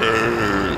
É...